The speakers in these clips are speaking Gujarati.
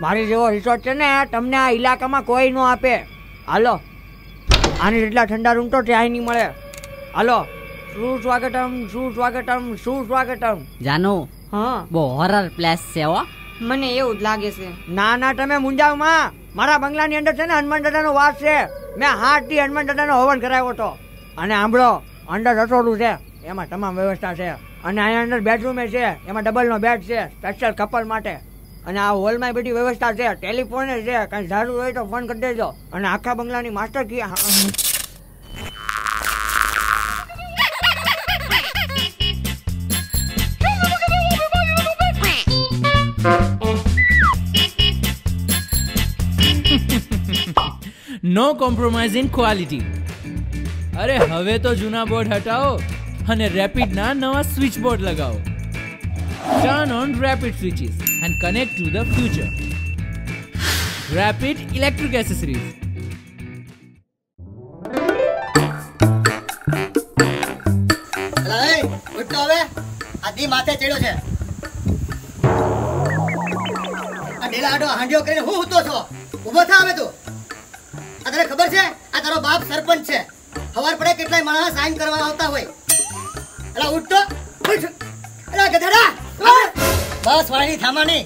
મારી જેવો રિસોર્ટ છે ને તમને આ ઇલાકામાં કોઈ ન આપે. હાલો. આની જેટલા ઠંડા રૂમ તો ત્યાંય નહીં મળે. હાલો. સુસ્વાગતમ સુસ્વાગતમ શું સ્વાગતમ શું સ્વાગતમ? જાનુ હા. બહુ હોરર પ્લેસ છે હો. મને એવું જ લાગે છે. ના ના તમે મુંજાવમાં. મારા બંગલાની અંદર છે ને હનુમાન દાદાનો વાસ છે. મેં હાથથી હનુમાન દાદાનો હવન કરાવ્યો હતો. અને આંબળો અંદર રસોડું છે. એમાં તમામ વ્યવસ્થા છે. અને અહીંયા અંદર બેડરૂમે છે. એમાં ડબલનો બેડ છે. સ્પેશિયલ કપલ માટે. અને આ હોલમાં બધી વ્યવસ્થા છે, ટેલિફોન છે, કાંઈ જરૂર હોય તો ફોન કરી દેજો. અને આખા બંગલાની master key no compromise in quality અરે, હવે તો જૂના બોર્ડ હટાવો અને રેપિડના નવા સ્વિચ બોર્ડ લગાવો. Turn on rapid switches and connect to the future. Rapid electric accessories. હું ઉતો છો ઊભો થા આ તને ખબર છે આ તારો બાપ સરપંચ છે ખબર પડે કેટલાય માણસ સાઈન કરવા આવતા હોય એટલે ઉઠતો એટલે ગધેડા બસ વાણી થામાની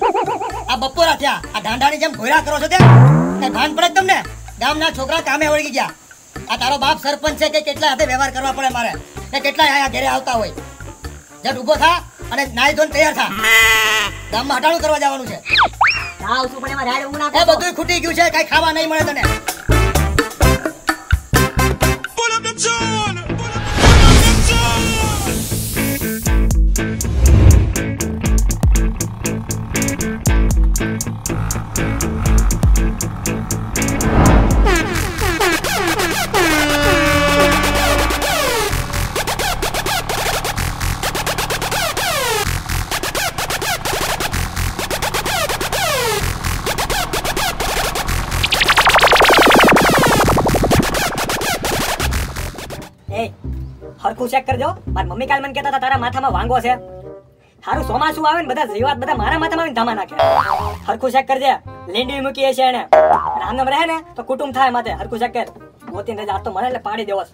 આ બપોરા થયા. આ ઢાંઢાની જેમ ઘોડા કરો છો તે કઈ ભાન પડે તમને? ગામના છોકરા કામે વળગી ગયા. આ તારો બાપ સરપંચ છે કે કેટલા હાથે વ્યવહાર કરવા પડે મારે? કે કેટલા આયા ઘરે આવતા હોય? જટ ઊભો થા અને નાઈ ધોન તૈયાર થા. ગામમાં હટાણું કરવા જવાનું છે. એ બધું ખૂટી ગયું છે કઈ ખાવા નહીં મળે તને. હરખું ચેક કરજો. મારી મમ્મી કાલ મને કહેતા હતા, તારા માથામાં વાંગો છે. હારું, ચોમાસું આવે ને, બધા જીવાત, બધા મારા માથામાં આવીને ધામા નાખે. હરખું ચેક કરજે. લીંડી મૂકી છે એને. રામ રહે ને, તો કુટુંબ થાય માથે. હરખું ચેક કર. ગોતીને ને આ તો મને એટલે પાડી દેવો.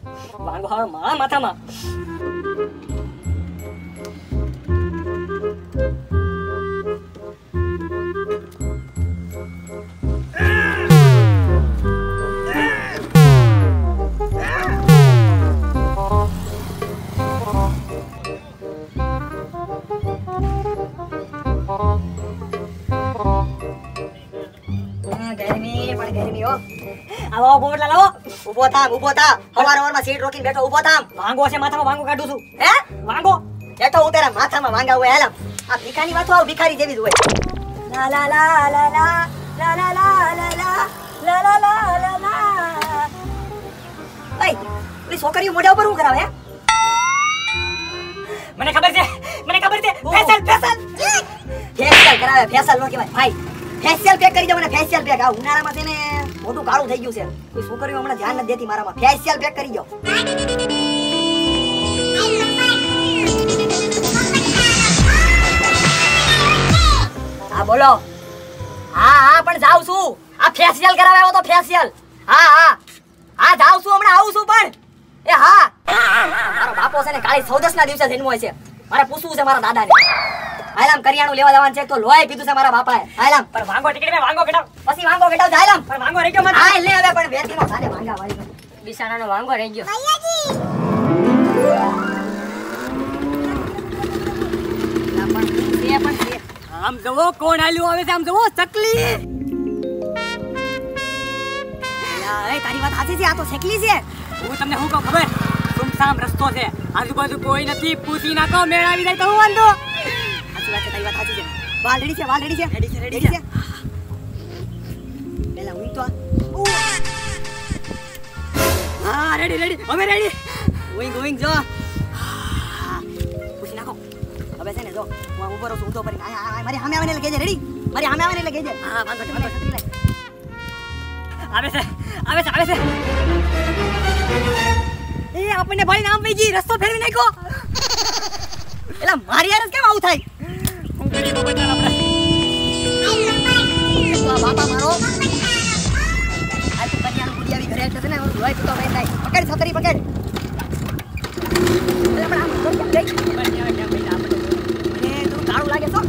વાંગો હવે મારા માથામાં. પણ ગરમી હો આવો પોટલા લાવો ઊભો થામ ઊભો થા હવાર હવારમાં સીટ રોકીને બેઠો ઊભો થામ વાંગો છે માથામાં વાંગો કાઢું છું હે વાંગો બેઠો હું તારા માથામાં માંગા હોય હેલામ આ ભીખાની વાતો આવ ભિખારી જેવી જ હોય લા લા લા લા લા લા લા લા લા લા લા લા લા લા લા ઓય પેલી છોકરીઓ મોઢા ઉપર શું કરાવે હે મને ખબર છે મને ખબર છે ફેસલ ફેસલ ફેસલ કરાવે ફેસલ નો કહેવાય ભાઈ ફેશિયલ પેક કરી દો મને ફેશિયલ પેક આ ઉનાળામાં છે ને મોટું કાળું થઈ ગયું છે. કોઈ છોકરીઓ હમણાં ધ્યાન નથી દેતી મારામાં. ફેશિયલ પેક કરી દો. હા, બોલો. હા હા, પણ જાઉં છું. આ ફેશિયલ કરાવે આવ્યો તો ફેશિયલ હા હા. હા, જાઉં છું, હમણાં આવું છું પણ. એ, હા. મારો બાપો છે ને, કાળી ચૌદસ ના દિવસે જન્મ હોય છે. મારે પૂછવું છે મારા દાદાને. હાલામ કરિયાણું લેવા જવાનું છે તો લોહી પીધું છે મારા બાપાએ. હાલામ. પણ વાંગો ટિકિટ મે વાંગો કઢાવ. પછી વાંગો બેટાવ હાલામ. પણ વાંગો રહી ગયો માથે હા લે હવે પણ વેચીનો સાને વાંગા વાળી બિસાનાનો વાંગો રહી ગયો. આમ જવો કોણ આલ્યું આવે છે આમ જવો ચકલી. તારી વાત સાચી છે આ તો ચકલી છે. હું તમને શું કહું ખબર? સુમસામ રસ્તો છે. આજુબાજુ કોઈ નથી પૂછી નાખો મેળાવી જાય તો હું વાંધો? વાલ રેડી છે વાલ રેડી છે રેડી છે, રેડી છે. પેલા હું ready ready ready going going જો હવે છે ને જો હું ઊભો છું ઊંધો કરીને આ- આ- મારી સામે આવીને એટલે કહેજે રેડી મારી સામે આવીને એટલે કહેજે હા. આવે છે આવે છે આવે છે એ આપણને ભાઈ નામ ગઈ રસ્તો ફેરવી નાખ્યો એટલે મારી યાર કેમ આવું થાય પકડ છતરી પકડ કાળું લાગે છો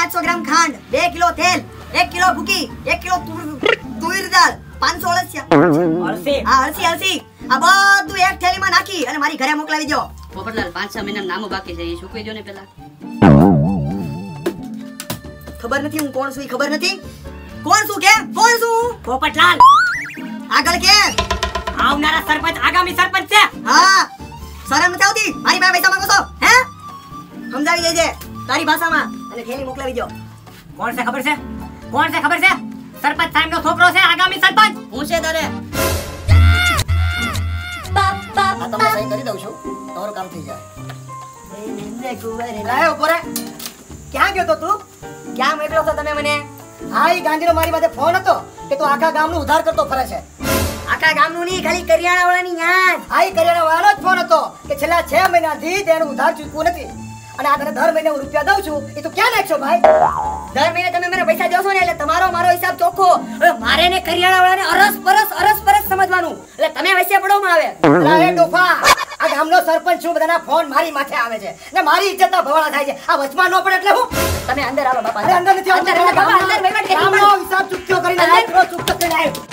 આઠસો ગ્રામ ખાંડ, બે કિલો તેલ, એક કિલો ભૂકી, એક કિલો તુવેર દાળ. પાંચસો અળસિયા હા અળસી અળસી આ બધું એક થેલીમાં નાખી અને મારી ઘરે મોકલાવી દો પોપટલાલ પાંચ છ મહિના નામું બાકી છે એ ચૂકવી દો ને પેલા. ખબર નથી હું કોણ છું ઈ ખબર નથી. કોણ છું કે કોણ છું? પોપટલાલ આગળ કે આવનારા સરપંચ આગામી સરપંચ છે. હા. શરમ નથી આવતી? મારી પાસે પૈસા માંગો છો? હે? સમજાવી દેજે. તારી ભાષામાં. અને થેલી મોકલાવી દો કોણ છે ખબર છે? કોણ છે ખબર છે? સરપંચ સાહેબ નો છોકરો છે કામ થઈ જાય. લાયો ઊભો ક્યાં ગયો તો તું? ક્યાં મોકલ્યો છો તમે મને? હા ઈ ગાંધીનો મારી પાસે ફોન હતો કે તું આખા ગામનું ઉધાર કરતો ફરે છે. આખા ગામનું નહીં ખાલી કરિયાણા વાળાની યાદ. હા ઈ કરિયાણા વાળાનો જ ફોન હતો કે છેલ્લા છ મહિનાથી તેનું ઉધાર ચૂકવું નથી. અને આ તને દર મહિને હું રૂપિયા દઉં છું એ તું ક્યાં નાખશો ભાઈ? દર મહિને તમે મને પૈસા દેશો ને એટલે તમારો મારો હિસાબ ચોખ્ખો. હવે મારે ને કરિયાણા વાળાને અરસ પરસ અરસ પરસ સમજવાનું. એટલે તમે વચ્ચે પડવામાં આવે. ડોફા. આ ગામનો સરપંચ છું બધાના ફોન મારી માથે આવે છે. ને મારી ઇજ્જતના ભવાળા થાય છે. આ વચમાં ન પડે એટલે હું? તમે અંદર આવો બાપા અંદર નથી અંદર બાપા અંદર વહીવટ કરી. હિસાબ ચૂકતો કરીને અંદર ચૂકતો કરીને આવ્યો